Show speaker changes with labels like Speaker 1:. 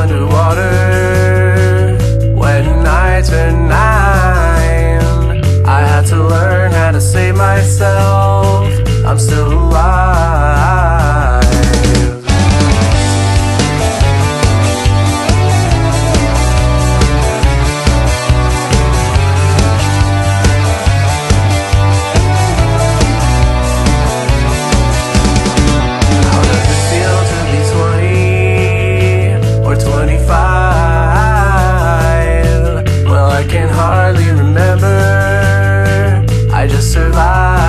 Speaker 1: underwater when I turned nine. I had to learn how to save myself. survive.